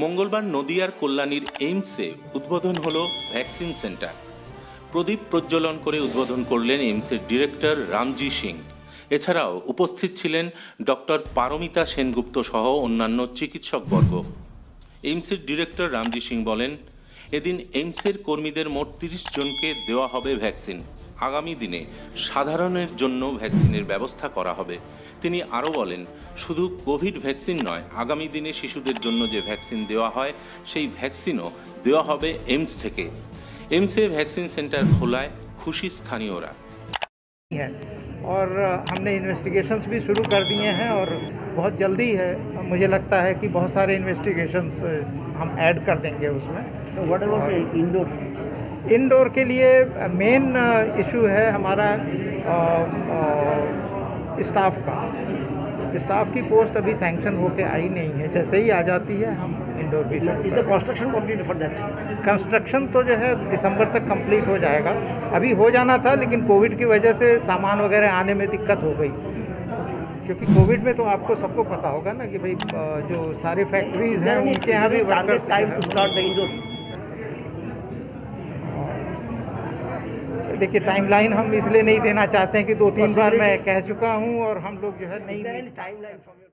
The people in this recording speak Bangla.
মঙ্গলবার নদিয়ার কল্যাণীর এইমসে উদ্বোধন হল ভ্যাকসিন সেন্টার। প্রদীপ প্রজ্বলন করে উদ্বোধন করলেন এইমসের ডিরেক্টর রামজি সিং। এছাড়াও উপস্থিত ছিলেন ডক্টর পারমিতা সেনগুপ্ত সহ অন্যান্য চিকিৎসকবর্গ। এইমসের ডিরেক্টর রামজি সিং বলেন, এদিন এইমসের কর্মীদের মোট তিরিশ জনকে দেওয়া হবে ভ্যাকসিন। আগামী দিনে সাধারণের জন্য ভ্যাকসিনের ব্যবস্থা করা হবে তিনি আরও বলেন শুধু কোভিড ভ্যাকসিন নয় আগামী দিনে শিশুদের জন্য যে ভ্যাকসিন দেওয়া হয় সেই ভ্যাকসিনও দেওয়া হবে এইমস থেকে এইমসে ভ্যাকসিন সেন্টার খোলায় খুশি স্থানীয়রা है और हमने इन्वेस्टिगेशंस भी शुरू कर दिए हैं और बहुत जल्दी है मुझे लगता है कि बहुत सारे इन्वेस्टिगेशंस हम ऐड कर देंगे उसमें So what about the indoor के लिए मेन इशू है हमारा स्टाफ का। स्टाफ की पोस्ट अभी सैंक्शन होके आई नहीं है। जैसे ही आ जाती है हम इंडोर भी construction construction complete for construction तो जो है दिसंबर तक कंप्लीट हो जाएगा। अभी हो जाना था लेकिन कोविड की वजह से सामान वगैरह आने में दिक्कत हो गई। क्योंकि कोविड में तो आपको सबको पता होगा ना कि भाई जो सारी फैक्ट्रीज हैं उनके यहाँ भी target workers time to start देखिए टाइमलाइन हम इसलिए नहीं देना चाहते हैं कि दो तीन बार मैं कह चुका हूँ और हम लोग जो है नहीं there